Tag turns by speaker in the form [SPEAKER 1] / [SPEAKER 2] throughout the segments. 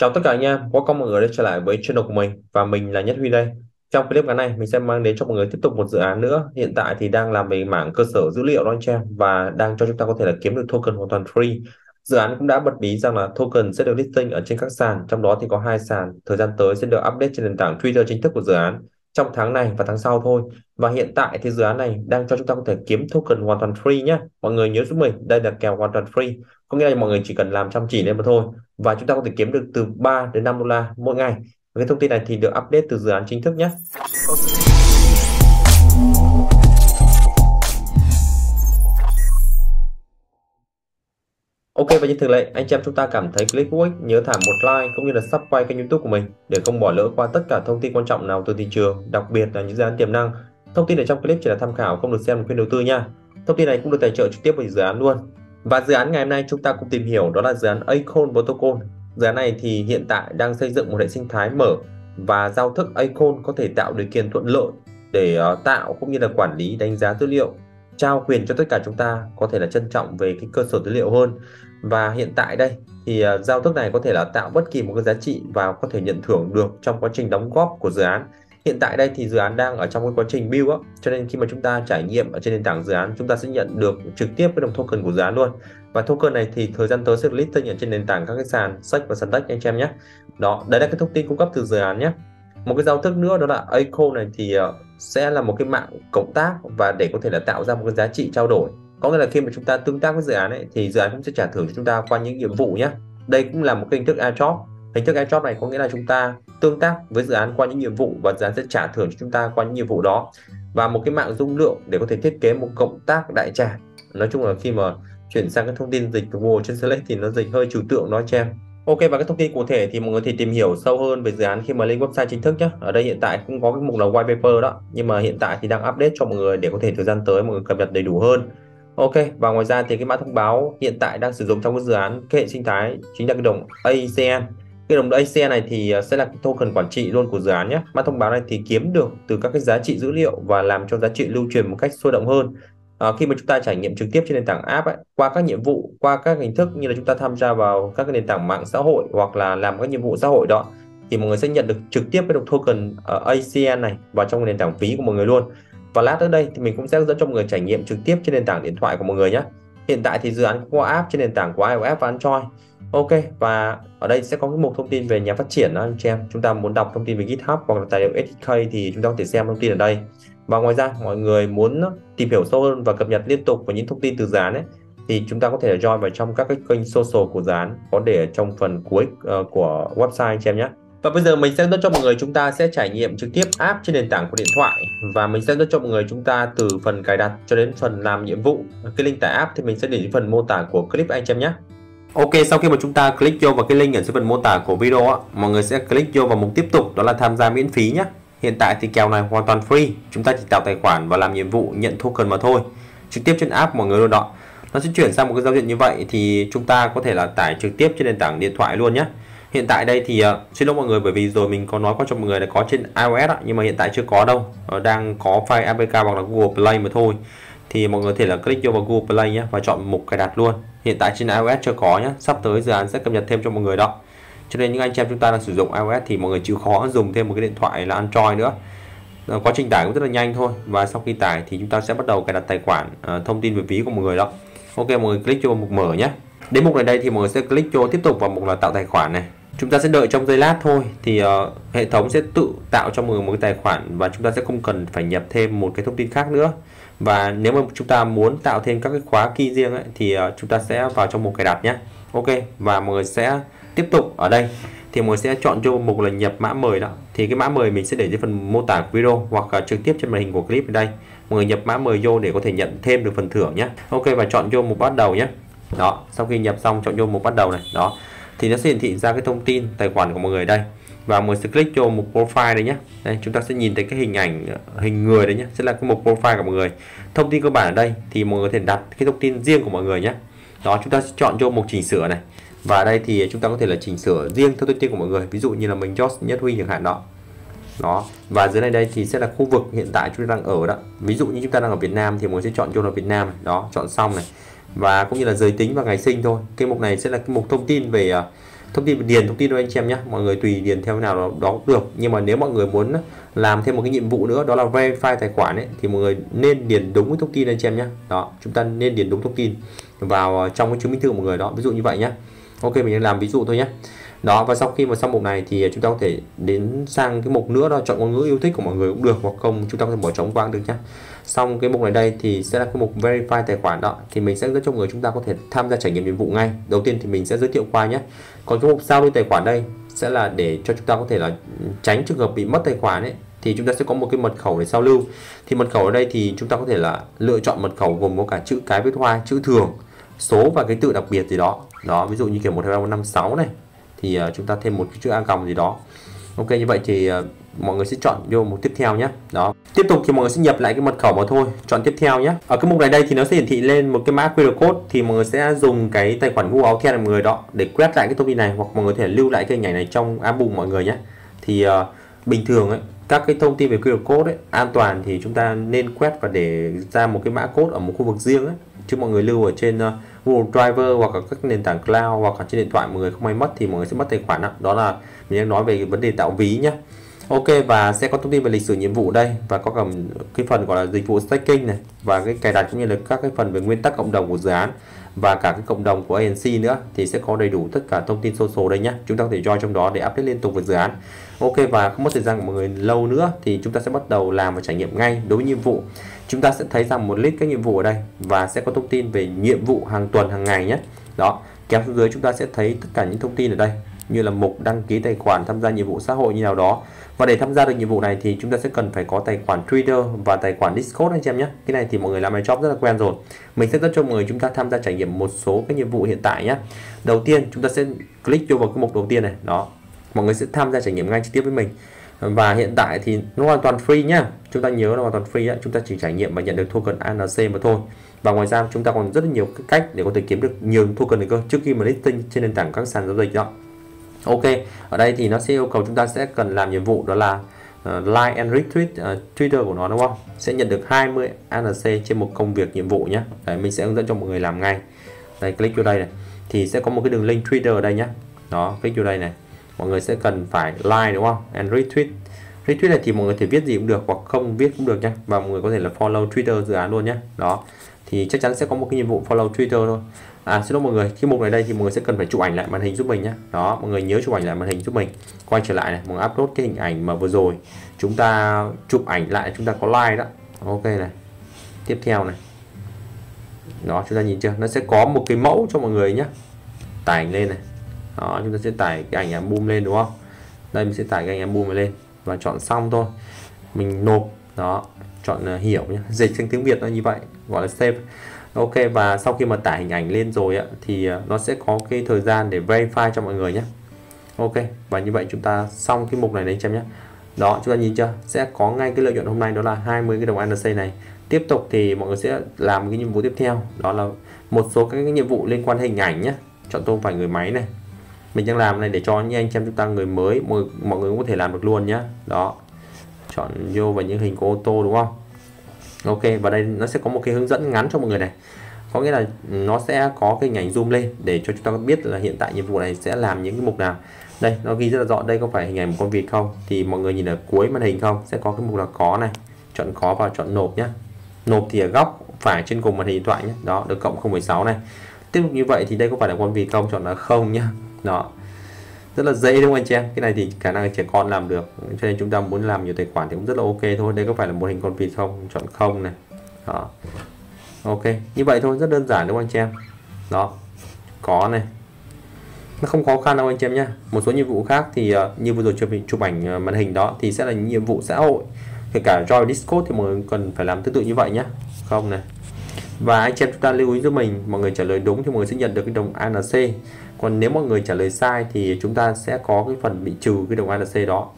[SPEAKER 1] Chào tất cả anh em, có mọi người đã trở lại với channel của mình và mình là Nhất Huy đây. Trong clip ngắn này mình sẽ mang đến cho mọi người tiếp tục một dự án nữa. Hiện tại thì đang làm về mảng cơ sở dữ liệu đó anh em và đang cho chúng ta có thể là kiếm được token hoàn toàn free. Dự án cũng đã bật mí rằng là token sẽ được listing ở trên các sàn, trong đó thì có hai sàn. Thời gian tới sẽ được update trên nền tảng Twitter chính thức của dự án trong tháng này và tháng sau thôi. Và hiện tại thì dự án này đang cho chúng ta có thể kiếm token hoàn toàn free nhé. Mọi người nhớ giúp mình, đây là kèo hoàn toàn free. Có nghĩa là mọi người chỉ cần làm chăm chỉ lên mà thôi và chúng ta có thể kiếm được từ 3 đến 5 đô la mỗi ngày. Và cái thông tin này thì được update từ dự án chính thức nhé. Ok và như thường lệ, anh chị em chúng ta cảm thấy clip hữu ích, nhớ thả một like cũng như là subscribe kênh youtube của mình để không bỏ lỡ qua tất cả thông tin quan trọng nào từ thị trường, đặc biệt là những dự án tiềm năng. Thông tin ở trong clip chỉ là tham khảo, không được xem là khuyên đầu tư nha. Thông tin này cũng được tài trợ trực tiếp bởi dự án luôn. Và dự án ngày hôm nay chúng ta cùng tìm hiểu đó là dự án Acon Protocol. Dự án này thì hiện tại đang xây dựng một hệ sinh thái mở và giao thức Acon có thể tạo điều kiện thuận lợi để ờ, tạo cũng như là quản lý đánh giá dữ liệu trao quyền cho tất cả chúng ta có thể là trân trọng về cái cơ sở dữ liệu hơn và hiện tại đây thì ờ, giao thức này có thể là tạo bất kỳ một cái giá trị và có thể nhận thưởng được trong quá trình đóng góp của dự án hiện tại đây thì dự án đang ở trong cái quá trình build á cho nên khi mà chúng ta trải nghiệm ở trên nền tảng dự án, chúng ta sẽ nhận được trực tiếp cái đồng token của dự án luôn. Và token này thì thời gian tới sẽ listing ở trên nền tảng các cái sàn sách và sàn đất anh em nhé. Đó đấy là cái thông tin cung cấp từ dự án nhé. Một cái giao thức nữa đó là ACO này thì ờ, sẽ là một cái mạng cộng tác và để có thể là tạo ra một cái giá trị trao đổi. Có nghĩa là khi mà chúng ta tương tác với dự án ấy, thì dự án cũng sẽ trả thưởng cho chúng ta qua những nhiệm vụ nhé. Đây cũng là một cái hình thức airdrop hình thức airdrop này có nghĩa là chúng ta tương tác với dự án qua những nhiệm vụ và dự án sẽ trả thưởng cho chúng ta qua những nhiệm vụ đó và một cái mạng dung lượng để có thể thiết kế một cộng tác đại trà nói chung là khi mà chuyển sang cái thông tin dịch của Google Translate thì nó dịch hơi trừu tượng đó cho em Ok và cái thông tin cụ thể thì mọi người thì tìm hiểu sâu hơn về dự án khi mà lên website chính thức nhé. Ở đây hiện tại cũng có cái mục là white paper đó, nhưng mà hiện tại thì đang update cho mọi người để có thể thời gian tới mọi người cập nhật đầy đủ hơn. Ok và ngoài ra thì cái mã thông báo hiện tại đang sử dụng trong cái dự án hệ sinh thái chính là cái đồng ACN cái đồng ACN này thì ờ, sẽ là cái token quản trị luôn của dự án nhé. Mã thông báo này thì kiếm được từ các cái giá trị dữ liệu và làm cho giá trị lưu truyền một cách sôi động hơn. À, khi mà chúng ta trải nghiệm trực tiếp trên nền tảng app ấy, qua các nhiệm vụ qua các hình thức như là chúng ta tham gia vào các cái nền tảng mạng xã hội hoặc là làm các nhiệm vụ xã hội đó thì mọi người sẽ nhận được trực tiếp cái đồng token ờ, uh, ACN này vào trong nền tảng ví của mọi người luôn. Và lát nữa đây thì mình cũng sẽ dẫn cho mọi người trải nghiệm trực tiếp trên nền tảng điện thoại của mọi người nhé. Hiện tại thì dự án qua app trên nền tảng của iOS và Android. Ok và ở đây sẽ có cái mục thông tin về nhà phát triển đó anh chị em chúng ta muốn đọc thông tin về GitHub hoặc là tài liệu SDK thì chúng ta có thể xem thông tin ở đây và ngoài ra mọi người muốn tìm hiểu sâu hơn và cập nhật liên tục về những thông tin từ dự án ấy thì chúng ta có thể join vào trong các cái kênh social của dự án có để trong phần cuối uh, của website anh chị em nhé và bây giờ mình sẽ dẫn cho mọi người chúng ta sẽ trải nghiệm trực tiếp app trên nền tảng của điện thoại và mình sẽ dẫn cho mọi người chúng ta từ phần cài đặt cho đến phần làm nhiệm vụ. Cái link tải app thì mình sẽ để trong phần mô tả của clip anh chị em nhé. Ok, sau khi mà chúng ta click vô vào cái link ở dưới phần mô tả của video á, mọi người sẽ click vô vào mục tiếp tục đó là tham gia miễn phí nhé. Hiện tại thì kèo này hoàn toàn free, chúng ta chỉ tạo tài khoản và làm nhiệm vụ nhận token mà thôi. Trực tiếp trên app mọi người luôn đó. Nó sẽ chuyển sang một cái giao diện như vậy thì chúng ta có thể là tải trực tiếp trên nền tảng điện thoại luôn nhé. Hiện tại đây thì uh, xin lỗi mọi người bởi vì rồi mình có nói qua cho mọi người là có trên iOS á, nhưng mà hiện tại chưa có đâu. Uh, đang có file APK hoặc là Google Play mà thôi. Thì mọi người có thể là click vô vào Google Play nhé và chọn mục cài đặt luôn. Hiện tại trên iOS chưa có nhé. Sắp tới dự án sẽ cập nhật thêm cho mọi người đó. Cho nên những anh chị em chúng ta đang sử dụng iOS thì mọi người chịu khó dùng thêm một cái điện thoại là Android nữa. Ờ, quá trình tải cũng rất là nhanh thôi và sau khi tải thì chúng ta sẽ bắt đầu cài đặt tài khoản uh, thông tin về ví của mọi người đó. Ok mọi người click vô mục mở nhé. Đến mục này đây thì mọi người sẽ click vô tiếp tục vào mục là tạo tài khoản này chúng ta sẽ đợi trong giây lát thôi. Thì uh, hệ thống sẽ tự tạo cho mình một cái tài khoản và chúng ta sẽ không cần phải nhập thêm một cái thông tin khác nữa. Và nếu mà chúng ta muốn tạo thêm các cái khóa key riêng ấy, thì uh, chúng ta sẽ vào trong mục cài đặt nhé. Ok và mọi người sẽ tiếp tục ở đây. Thì mọi người sẽ chọn cho mục là nhập mã mời đó. Thì cái mã mời mình sẽ để dưới phần mô tả video hoặc là trực tiếp trên màn hình của clip ở đây. Mọi người nhập mã mời vô để có thể nhận thêm được phần thưởng nhé. Ok và chọn vô mục bắt đầu nhé. Đó sau khi nhập xong chọn vô mục bắt đầu này. Đó thì nó sẽ hiển thị ra cái thông tin tài khoản của mọi người đây. Và mọi người sẽ click cho một profile đây nhé đây, chúng ta sẽ nhìn thấy cái hình ảnh ờ, hình người đấy nhé sẽ là cái mục profile của mọi người. Thông tin cơ bản ở đây thì mọi người có thể đặt cái thông tin riêng của mọi người nhé đó, chúng ta sẽ chọn cho một chỉnh sửa này. Và đây thì chúng ta có thể là chỉnh sửa riêng theo thông tin của mọi người. Ví dụ như là mình George Nhất Huy chẳng hạn đó. Đó. Và dưới này đây thì sẽ là khu vực hiện tại chúng ta đang ở đó. Ví dụ như chúng ta đang ở Việt Nam thì mọi người sẽ chọn cho là Việt Nam đó, chọn xong này và cũng như là giới tính và ngày sinh thôi. Cái mục này sẽ là cái mục thông tin về uh, thông tin điền thông tin cho anh chị em nhé. Mọi người tùy điền theo nào đó, đó cũng được. Nhưng mà nếu mọi người muốn làm thêm một cái nhiệm vụ nữa đó là verify tài khoản ấy thì mọi người nên điền đúng cái thông tin anh chị em nhé. Đó chúng ta nên điền đúng thông tin vào à, trong cái chứng minh thư của mọi người đó. Ví dụ như vậy nhé. Ok mình làm ví dụ thôi nhé. Đó và sau khi mà xong mục này thì chúng ta có thể đến sang cái mục nữa đó. Chọn ngôn ngữ yêu thích của mọi người cũng được hoặc không chúng ta có thể bỏ trống quang được nhé xong cái mục này đây thì sẽ là cái mục verify tài khoản đó. Thì mình sẽ giúp cho người chúng ta có thể tham gia trải nghiệm nhiệm vụ ngay. Đầu tiên thì mình sẽ giới thiệu qua nhé. Còn cái mục sao lưu tài khoản đây sẽ là để cho chúng ta có thể là tránh trường hợp bị mất tài khoản ấy thì chúng ta sẽ có một cái mật khẩu để sao lưu. Thì mật khẩu ở đây thì chúng ta có thể là lựa chọn mật khẩu gồm có cả chữ cái viết hoa chữ thường số và cái tự đặc biệt gì đó. Đó ví dụ như kiểu một hai ba năm sáu này. Thì uh, chúng ta thêm một cái chữ a còng gì đó. Ok như vậy thì uh, mọi người sẽ chọn vô mục tiếp theo nhé. Đó. Tiếp tục thì mọi người sẽ nhập lại cái mật khẩu mà thôi. Chọn tiếp theo nhé. Ở cái mục này đây thì nó sẽ hiển thị lên một cái mã QR code thì mọi người sẽ dùng cái tài khoản Google Authenticator mọi người đó để quét lại cái thông tin này hoặc mọi người có thể lưu lại cái hình ảnh này trong album mọi người nhé. Thì uh, bình thường ấy các cái thông tin về QR code ấy, an toàn thì chúng ta nên quét và để ra một cái mã code ở một khu vực riêng ấy. Chứ mọi người lưu ở trên uh, Google Driver hoặc là các nền tảng cloud hoặc là trên điện thoại mọi người không may mất thì mọi người sẽ mất tài khoản đó, đó là mình đang nói về vấn đề tạo ví nhé. Ok, và sẽ có thông tin về lịch sử nhiệm vụ đây, và có cả cái phần gọi là dịch vụ staking này, và cái cài đặt cũng như là các cái phần về nguyên tắc cộng đồng của dự án, và cả cái cộng đồng của ANC nữa, thì sẽ có đầy đủ tất cả thông tin social đây nhé chúng ta có thể join trong đó để update liên tục về dự án. Ok, và không mất thời gian của mọi người lâu nữa, thì chúng ta sẽ bắt đầu làm và trải nghiệm ngay đối với nhiệm vụ. Chúng ta sẽ thấy rằng một list các nhiệm vụ ở đây, và sẽ có thông tin về nhiệm vụ hàng tuần, hàng ngày nhé đó, kéo xuống dưới chúng ta sẽ thấy tất cả những thông tin ở đây như là mục đăng ký tài khoản tham gia nhiệm vụ xã hội như nào đó. Và để tham gia được nhiệm vụ này thì chúng ta sẽ cần phải có tài khoản Twitter và tài khoản Discord anh chị em nhé. Cái này thì mọi người làm bài job rất là quen rồi. Mình sẽ dẫn cho mọi người chúng ta tham gia trải nghiệm một số các nhiệm vụ hiện tại nhé. Đầu tiên chúng ta sẽ click vô vào cái mục đầu tiên này, đó. Mọi người sẽ tham gia trải nghiệm ngay trực tiếp với mình. Và hiện tại thì nó hoàn toàn free nhá. Chúng ta nhớ là hoàn toàn free á. chúng ta chỉ trải nghiệm và nhận được token ANC mà thôi. Và ngoài ra chúng ta còn rất là nhiều cách để có thể kiếm được nhiều token này cơ, trước khi mà listing trên nền tảng các sàn giao dịch đó ok ở đây thì nó sẽ yêu cầu chúng ta sẽ cần làm nhiệm vụ đó là ờ, uh, like and retweet uh, Twitter của nó đúng không? Sẽ nhận được 20 ANC trên một công việc nhiệm vụ nhé Đấy, mình sẽ hướng dẫn cho mọi người làm ngay. Đây click vô đây này. Thì sẽ có một cái đường link Twitter ở đây nhé đó click vô đây này. Mọi người sẽ cần phải like đúng không? And retweet. Retweet này thì mọi người thể viết gì cũng được hoặc không viết cũng được nhé và mọi người có thể là follow Twitter dự án luôn nhé đó thì chắc chắn sẽ có một cái nhiệm vụ follow Twitter thôi à xin lỗi mọi người khi mục này đây thì mọi người sẽ cần phải chụp ảnh lại màn hình giúp mình nhé. Đó mọi người nhớ chụp ảnh lại màn hình giúp mình. Quay trở lại này mọi người upload cái hình ảnh mà vừa rồi. Chúng ta chụp ảnh lại chúng ta có like đó. Ok này tiếp theo này. Đó chúng ta nhìn chưa? Nó sẽ có một cái mẫu cho mọi người nhé. Tải ảnh lên này. Đó chúng ta sẽ tải cái ảnh album lên đúng không? Đây mình sẽ tải cái ảnh album này lên và chọn xong thôi. Mình nộp đó chọn uh, hiểu nhé. Dịch sang tiếng Việt nó như vậy gọi là save ok và sau khi mà tải hình ảnh lên rồi á, thì ờ, nó sẽ có cái thời gian để verify cho mọi người nhé. Ok và như vậy chúng ta xong cái mục này đấy anh em nhé. Đó chúng ta nhìn chưa? Sẽ có ngay cái lợi nhuận hôm nay đó là 20 cái đồng ANC này. Tiếp tục thì mọi người sẽ làm cái nhiệm vụ tiếp theo đó là một số các cái nhiệm vụ liên quan hình ảnh nhé. Chọn tô phải người máy này. Mình đang làm này để cho những anh em chúng ta người mới mọi, mọi người cũng có thể làm được luôn nhé. Đó chọn vô vào những hình của ô tô đúng không? Ok và đây nó sẽ có một cái hướng dẫn ngắn cho mọi người này. Có nghĩa là nó sẽ có cái ảnh zoom lên để cho chúng ta biết là hiện tại nhiệm vụ này sẽ làm những cái mục nào. Đây nó ghi rất là rõ đây có phải hình ảnh một con vịt không? Thì mọi người nhìn ở cuối màn hình không? Sẽ có cái mục là có này. Chọn có và chọn nộp nhé nộp thì ở góc phải trên cùng màn hình điện thoại nhé đó được cộng 0,6 này. Tiếp tục như vậy thì đây có phải là con vịt không? Chọn là không nhá. Đó rất là dễ đúng không anh chị em? Cái này thì khả năng trẻ con làm được. Cho nên chúng ta muốn làm nhiều tài khoản thì cũng rất là ok thôi. Đây có phải là một hình con vịt không? Chọn không này. Đó. Ok. Như vậy thôi rất đơn giản đúng không anh chị em? Đó. Có này. Nó không khó khăn đâu anh chị em nhé một số nhiệm vụ khác thì uh, như vừa rồi chụp chụp ảnh uh, màn hình đó thì sẽ là những nhiệm vụ xã hội. Kể cả join discord thì mọi người cần phải làm tương tự như vậy nhé không này. Và anh chị em chúng ta lưu ý giúp mình mọi người trả lời đúng thì mọi người sẽ nhận được cái đồng ANC còn nếu mọi người trả lời sai thì chúng ta sẽ có cái phần bị trừ cái đồng ALC đó.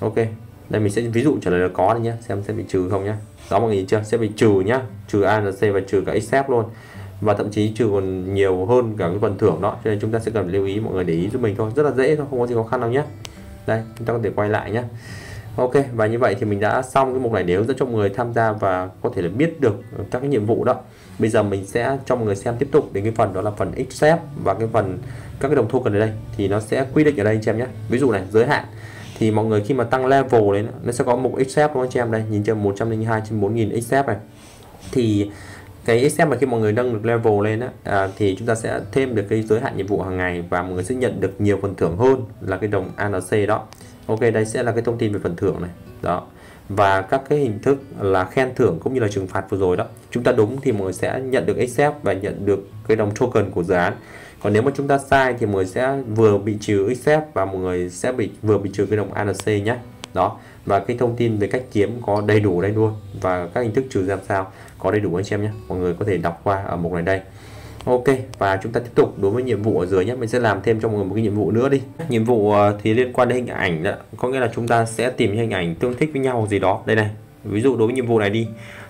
[SPEAKER 1] Ok, đây mình sẽ ví dụ trả lời là có này nhé xem sẽ bị trừ không nhé đó, mọi người nhìn chưa? Sẽ bị trừ nhá, trừ ALC và trừ cả accept luôn. Và thậm chí trừ còn nhiều hơn cả cái phần thưởng đó, cho nên chúng ta sẽ cần lưu ý, mọi người để ý giúp mình thôi. Rất là dễ thôi, không có gì khó khăn đâu nhé đây, chúng ta có thể quay lại nhé Ok và như vậy thì mình đã xong cái mục này. Để hướng dẫn cho mọi người tham gia và có thể là biết được các cái nhiệm vụ đó bây giờ mình sẽ cho mọi người xem tiếp tục đến cái phần đó là phần accept và cái phần các cái đồng token ở đây. Thì nó sẽ quy định ở đây anh chị em nhé. Ví dụ này giới hạn. Thì mọi người khi mà tăng level lên nó sẽ có mục accept đúng không anh chị em? Đây nhìn trên 102 trên 4000 accept này. Thì cái Excel mà khi mọi người nâng được level lên á, à, thì chúng ta sẽ thêm được cái giới hạn nhiệm vụ hàng ngày và mọi người sẽ nhận được nhiều phần thưởng hơn là cái đồng ANC đó ok, đây sẽ là cái thông tin về phần thưởng này. Đó. Và các cái hình thức là khen thưởng cũng như là trừng phạt vừa rồi đó. Chúng ta đúng thì mọi người sẽ nhận được accept và nhận được cái đồng token của dự án. Còn nếu mà chúng ta sai thì mọi người sẽ vừa bị trừ accept và mọi người sẽ bị, vừa bị trừ cái đồng ANC nhé đó. Và cái thông tin về cách kiếm có đầy đủ đây luôn. Và các hình thức trừ làm sao? Có đầy đủ anh chị em nhé mọi người có thể đọc qua ở mục này đây. Ok, và chúng ta tiếp tục đối với nhiệm vụ ở dưới nhé. Mình sẽ làm thêm cho mọi người một cái nhiệm vụ nữa đi. Nhiệm vụ ờ, thì liên quan đến hình ảnh đó. Có nghĩa là chúng ta sẽ tìm hình ảnh tương thích với nhau gì đó. Đây này, ví dụ đối với nhiệm vụ này đi,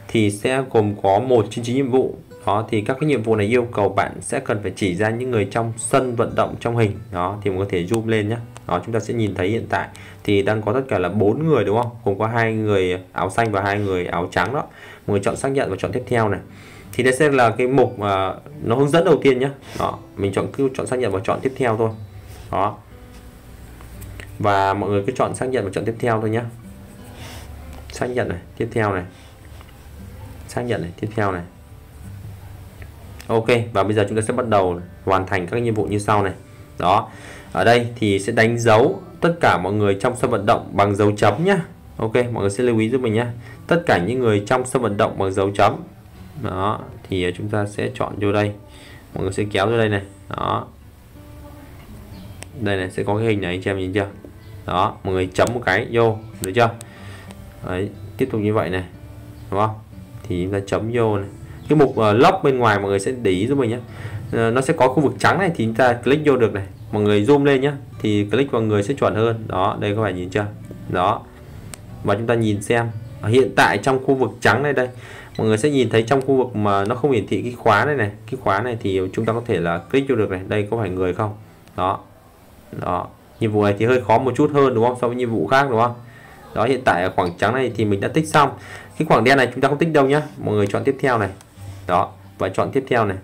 [SPEAKER 1] thì sẽ gồm có một trên chín nhiệm vụ. Đó, thì các cái nhiệm vụ này yêu cầu bạn sẽ cần phải chỉ ra những người trong sân vận động trong hình. Đó, thì mình có thể zoom lên nhé. Đó, chúng ta sẽ nhìn thấy hiện tại thì đang có tất cả là bốn người, đúng không? Cùng có hai người áo xanh và hai người áo trắng đó. Mọi người chọn xác nhận và chọn tiếp theo này thì đây sẽ là cái mục mà nó hướng dẫn đầu tiên nhé đó, mình chọn cứ chọn xác nhận và chọn tiếp theo thôi. Đó. Và mọi người cứ chọn xác nhận và chọn tiếp theo thôi nhé xác nhận này, tiếp theo này. Xác nhận này, tiếp theo này. Ok, và bây giờ chúng ta sẽ bắt đầu hoàn thành các nhiệm vụ như sau này. Đó, ở đây thì sẽ đánh dấu tất cả mọi người trong sân vận động bằng dấu chấm nhé Ok, mọi người sẽ lưu ý giúp mình nhé tất cả những người trong sân vận động bằng dấu chấm đó thì ờ, chúng ta sẽ chọn vô đây. Mọi người sẽ kéo vô đây này. Đó. Đây này sẽ có cái hình này anh chị em nhìn chưa? Đó mọi người chấm một cái vô được chưa? Đấy, tiếp tục như vậy này đúng không? Thì chúng ta chấm vô này. Cái mục ờ, uh, lock bên ngoài mọi người sẽ để ý giúp mình nhé uh, ờ, nó sẽ có khu vực trắng này thì chúng ta click vô được này. Mọi người zoom lên nhé thì click vào người sẽ chuẩn hơn. Đó đây các bạn nhìn chưa? Đó. Và chúng ta nhìn xem hiện tại trong khu vực trắng này đây mọi người sẽ nhìn thấy trong khu vực mà nó không hiển thị cái khóa này này. Cái khóa này thì chúng ta có thể là click vô được này. Đây, có phải người không? Đó. Đó. Nhiệm vụ này thì hơi khó một chút hơn, đúng không? So với nhiệm vụ khác, đúng không? Đó, hiện tại ở khoảng trắng này thì mình đã tích xong. Cái khoảng đen này chúng ta không tích đâu nhá. Mọi người chọn tiếp theo này. Đó. Và chọn tiếp theo này.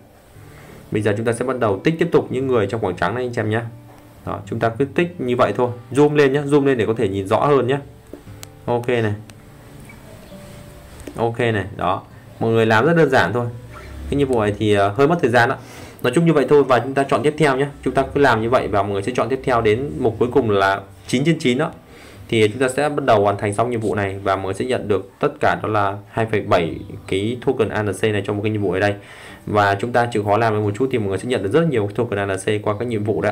[SPEAKER 1] Bây giờ chúng ta sẽ bắt đầu tích tiếp tục những người trong khoảng trắng này anh em nhé đó, chúng ta cứ tích như vậy thôi. Zoom lên nhé zoom lên để có thể nhìn rõ hơn nhé ok này ok này đó. Mọi người làm rất đơn giản thôi. Cái nhiệm vụ này thì ờ, hơi mất thời gian đó nói chung như vậy thôi và chúng ta chọn tiếp theo nhé chúng ta cứ làm như vậy và mọi người sẽ chọn tiếp theo đến mục cuối cùng là 9 trên 9 đó. Thì chúng ta sẽ bắt đầu hoàn thành xong nhiệm vụ này và mới sẽ nhận được tất cả đó là 2,7 cái token ANC này trong một cái nhiệm vụ ở đây. Và chúng ta chịu khó làm được một chút thì mọi người sẽ nhận được rất nhiều token ANC qua các nhiệm vụ đó.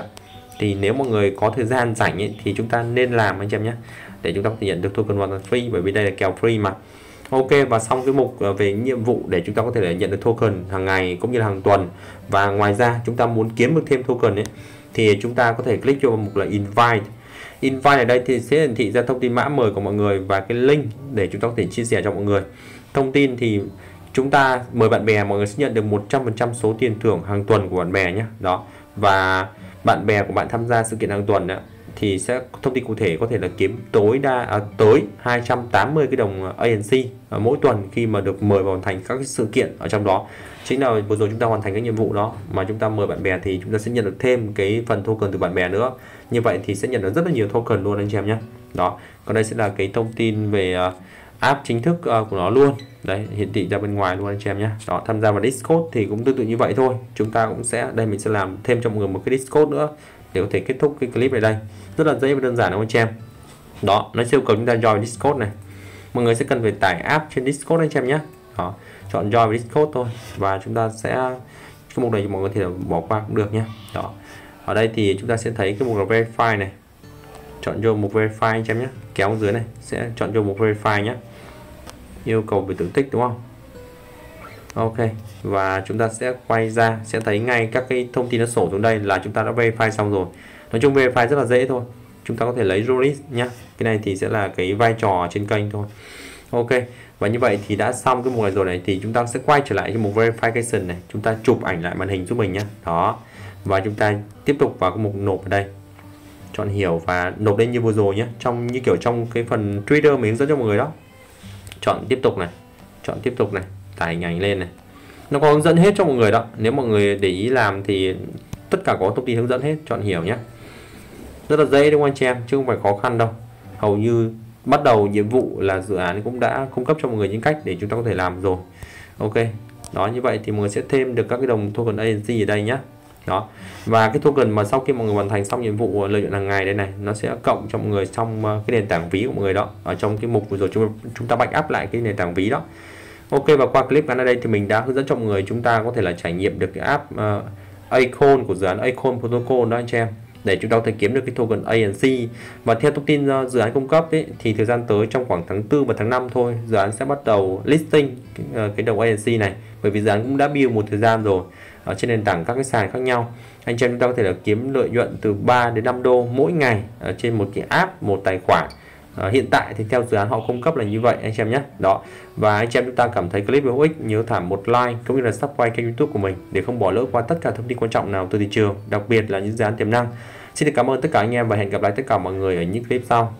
[SPEAKER 1] Thì nếu mọi người có thời gian rảnh ấy, thì chúng ta nên làm anh em nhé để chúng ta có thể nhận được token hoàn toàn free bởi vì đây là kèo free mà. Ok và xong cái mục ờ, về nhiệm vụ để chúng ta có thể nhận được token hàng ngày cũng như là hàng tuần. Và ngoài ra chúng ta muốn kiếm được thêm token ấy thì chúng ta có thể click cho mục là invite. Invite ở đây thì sẽ hiển thị ra thông tin mã mời của mọi người và cái link để chúng ta có thể chia sẻ cho mọi người. Thông tin thì chúng ta mời bạn bè mọi người sẽ nhận được 100% số tiền thưởng hàng tuần của bạn bè nhé. Đó. Và bạn bè của bạn tham gia sự kiện hàng tuần đó, thì sẽ thông tin cụ thể có thể là kiếm tối đa à, tới 280 cái đồng ANC à, mỗi tuần khi mà được mời vào hoàn thành các sự kiện ở trong đó. Chính là vừa rồi chúng ta hoàn thành các nhiệm vụ đó mà chúng ta mời bạn bè thì chúng ta sẽ nhận được thêm cái phần token từ bạn bè nữa. Như vậy thì sẽ nhận được rất là nhiều token luôn anh chị em nhé. Đó còn đây sẽ là cái thông tin về uh, app chính thức uh, của nó luôn. Đấy hiển thị ra bên ngoài luôn anh chị em nhé. Đó tham gia vào Discord thì cũng tương tự như vậy thôi. Chúng ta cũng sẽ đây mình sẽ làm thêm cho mọi người một cái Discord nữa để có thể kết thúc cái clip này đây. Rất là dễ và đơn giản đúng không anh em? Đó, nó yêu cầu chúng ta join Discord này. Mọi người sẽ cần phải tải app trên Discord anh em nhé. Đó, chọn join Discord thôi và chúng ta sẽ, cái mục này mọi người có thể bỏ qua cũng được nhé. Đó, ở đây thì chúng ta sẽ thấy cái mục là verify này. Chọn vô mục verify anh em nhé. Kéo dưới này, sẽ chọn vô mục verify nhé. Yêu cầu về tưởng tích đúng không? Ok, và chúng ta sẽ quay ra, sẽ thấy ngay các cái thông tin nó sổ xuống đây là chúng ta đã verify xong rồi. Nói chung verify rất là dễ thôi, chúng ta có thể lấy Rolex nhé cái này thì sẽ là cái vai trò trên kênh thôi. Ok, và như vậy thì đã xong cái mục này rồi này, thì chúng ta sẽ quay trở lại cái mục verification này. Chúng ta chụp ảnh lại màn hình giúp mình nhé đó, và chúng ta tiếp tục vào cái mục nộp ở đây. Chọn hiểu và nộp lên như vừa rồi nhé trong, như kiểu trong cái phần Twitter mình hướng dẫn cho mọi người đó. Chọn tiếp tục này, chọn tiếp tục này tải hình ảnh lên này. Nó có hướng dẫn hết cho mọi người đó. Nếu mọi người để ý làm thì tất cả có thông tin hướng dẫn hết, chọn hiểu nhé. Rất là dễ đúng không anh chị em? Chứ không phải khó khăn đâu. Hầu như bắt đầu nhiệm vụ là dự án cũng đã cung cấp cho mọi người những cách để chúng ta có thể làm rồi. Ok, đó, như vậy thì mọi người sẽ thêm được các cái đồng token ANC ở đây nhé đó, và cái token mà sau khi mọi người hoàn thành xong nhiệm vụ lợi nhuận hàng ngày đây này, nó sẽ cộng cho mọi người trong ờ, cái nền tảng ví của mọi người đó. Ở trong cái mục vừa rồi chúng chúng ta backup lại cái nền tảng ví đó ok và qua clip ngắn ở đây thì mình đã hướng dẫn cho mọi người chúng ta có thể là trải nghiệm được cái app uh, Acon của dự án Acon Protocol đó anh chị em. Để chúng ta có thể kiếm được cái token ANC và theo thông tin uh, dự án cung cấp ấy, thì thời gian tới trong khoảng tháng 4 và tháng 5 thôi dự án sẽ bắt đầu listing cái, uh, cái đồng ANC này. Bởi vì dự án cũng đã build một thời gian rồi ở trên nền tảng các cái sàn khác nhau. Anh chị em chúng ta có thể là kiếm lợi nhuận từ 3 đến 5 đô mỗi ngày ở trên một cái app một tài khoản. À, hiện tại thì theo dự án họ cung cấp là như vậy anh chị em nhé. Đó. Và anh chị em chúng ta cảm thấy clip hữu ích nhớ thả một like cũng như là subscribe kênh youtube của mình để không bỏ lỡ qua tất cả thông tin quan trọng nào từ thị trường đặc biệt là những dự án tiềm năng. Xin được cảm ơn tất cả anh em và hẹn gặp lại tất cả mọi người ở những clip sau.